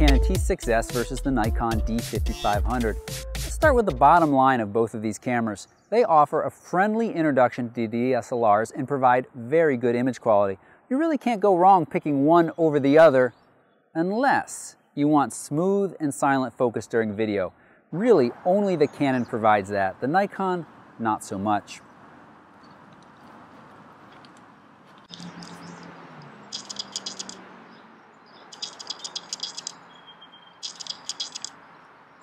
Canon T6S versus the Nikon D5500. Let's start with the bottom line of both of these cameras. They offer a friendly introduction to DSLRs and provide very good image quality. You really can't go wrong picking one over the other unless you want smooth and silent focus during video. Really, only the Canon provides that. The Nikon, not so much.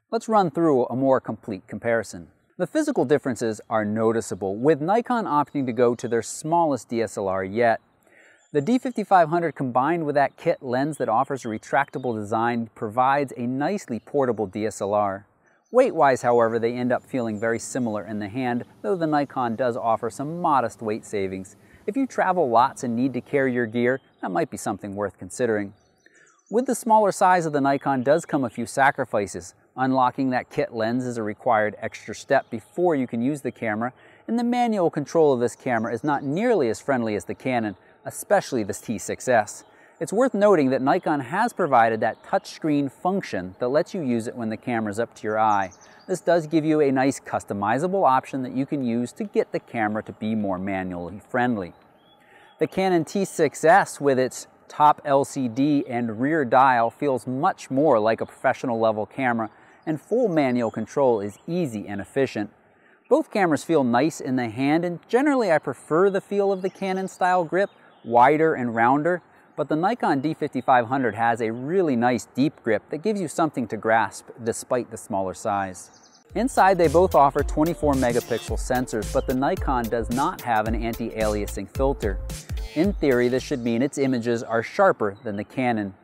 Let's run through a more complete comparison. The physical differences are noticeable, with Nikon opting to go to their smallest DSLR yet. The D5500 combined with that kit lens that offers a retractable design provides a nicely portable DSLR. Weight-wise, however, they end up feeling very similar in the hand, though the Nikon does offer some modest weight savings. If you travel lots and need to carry your gear, that might be something worth considering. With the smaller size of the Nikon does come a few sacrifices. Unlocking that kit lens is a required extra step before you can use the camera, and the manual control of this camera is not nearly as friendly as the Canon, especially the T6S. It's worth noting that Nikon has provided that touchscreen function that lets you use it when the camera's up to your eye. This does give you a nice customizable option that you can use to get the camera to be more manually friendly. The Canon T6S with its top LCD and rear dial feels much more like a professional level camera and full manual control is easy and efficient. Both cameras feel nice in the hand and generally I prefer the feel of the Canon style grip, wider and rounder, but the Nikon D5500 has a really nice deep grip that gives you something to grasp despite the smaller size. Inside they both offer 24 megapixel sensors, but the Nikon does not have an anti-aliasing filter. In theory, this should mean its images are sharper than the Canon.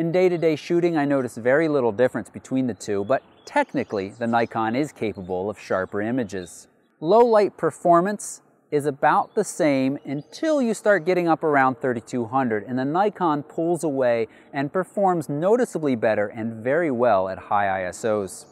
In day-to-day -day shooting, I notice very little difference between the two, but technically, the Nikon is capable of sharper images. Low light performance is about the same until you start getting up around 3200 and the Nikon pulls away and performs noticeably better and very well at high ISOs.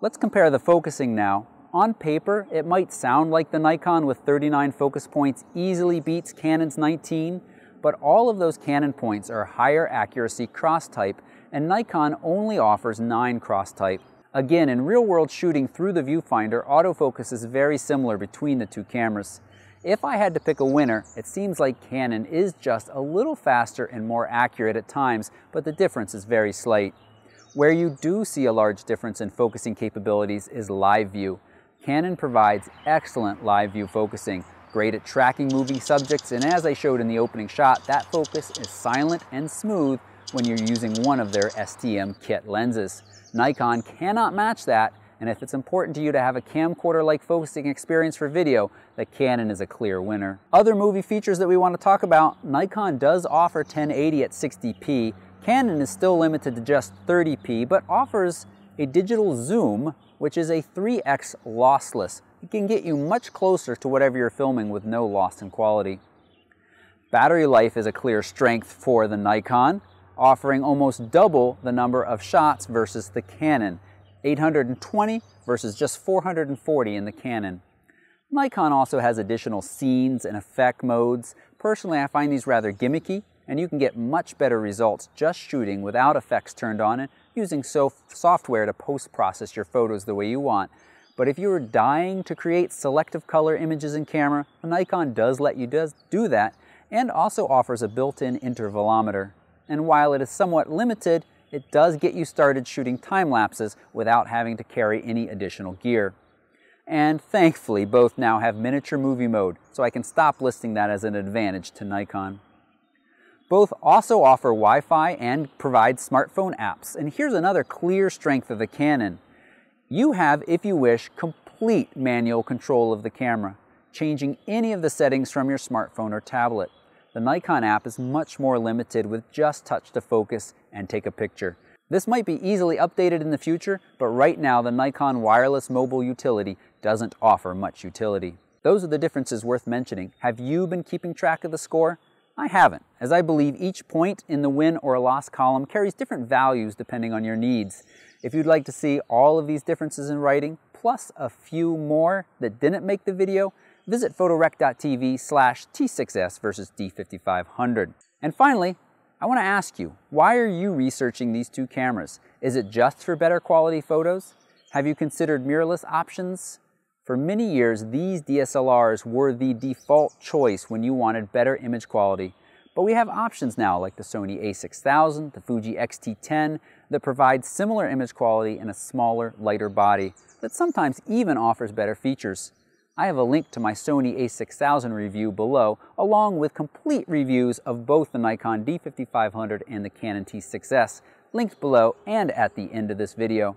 Let's compare the focusing now. On paper, it might sound like the Nikon with 39 focus points easily beats Canon's 19, but all of those Canon points are higher accuracy cross type, and Nikon only offers 9 cross type. Again, in real world shooting through the viewfinder, autofocus is very similar between the two cameras. If I had to pick a winner, it seems like Canon is just a little faster and more accurate at times, but the difference is very slight. Where you do see a large difference in focusing capabilities is live view. Canon provides excellent live view focusing, great at tracking moving subjects, and as I showed in the opening shot, that focus is silent and smooth when you're using one of their STM kit lenses. Nikon cannot match that, and if it's important to you to have a camcorder-like focusing experience for video, the Canon is a clear winner. Other movie features that we want to talk about, Nikon does offer 1080 at 60p. Canon is still limited to just 30p, but offers a digital zoom, which is a 3x lossless, it can get you much closer to whatever you're filming with no loss in quality. Battery life is a clear strength for the Nikon, offering almost double the number of shots versus the Canon, 820 versus just 440 in the Canon. Nikon also has additional scenes and effect modes. Personally, I find these rather gimmicky, and you can get much better results just shooting without effects turned on and using so software to post-process your photos the way you want. But if you are dying to create selective color images in camera, the Nikon does let you do that and also offers a built-in intervalometer. And while it is somewhat limited, it does get you started shooting time lapses without having to carry any additional gear. And thankfully, both now have miniature movie mode, so I can stop listing that as an advantage to Nikon. Both also offer Wi-Fi and provide smartphone apps. And here's another clear strength of the Canon. You have, if you wish, complete manual control of the camera, changing any of the settings from your smartphone or tablet. The Nikon app is much more limited with just touch to focus and take a picture. This might be easily updated in the future, but right now the Nikon wireless mobile utility doesn't offer much utility. Those are the differences worth mentioning. Have you been keeping track of the score? I haven't, as I believe each point in the win or loss column carries different values depending on your needs. If you'd like to see all of these differences in writing, plus a few more that didn't make the video, visit photorec.tv slash T6S versus D5500. And finally, I want to ask you, why are you researching these two cameras? Is it just for better quality photos? Have you considered mirrorless options? For many years, these DSLRs were the default choice when you wanted better image quality. But we have options now like the Sony a6000, the Fuji X-T10 that provide similar image quality in a smaller, lighter body that sometimes even offers better features. I have a link to my Sony a6000 review below, along with complete reviews of both the Nikon D5500 and the Canon T6S, linked below and at the end of this video.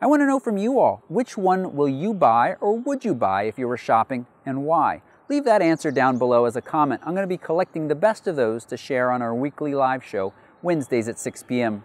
I want to know from you all, which one will you buy or would you buy if you were shopping and why? Leave that answer down below as a comment. I'm going to be collecting the best of those to share on our weekly live show, Wednesdays at 6 p.m.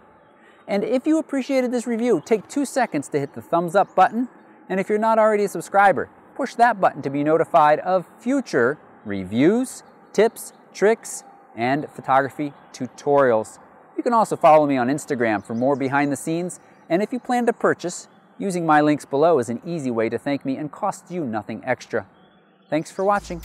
And if you appreciated this review, take two seconds to hit the thumbs up button. And if you're not already a subscriber, push that button to be notified of future reviews, tips, tricks, and photography tutorials. You can also follow me on Instagram for more behind the scenes. And if you plan to purchase, using my links below is an easy way to thank me and costs you nothing extra. Thanks for watching.